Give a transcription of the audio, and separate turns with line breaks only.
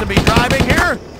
to be driving here.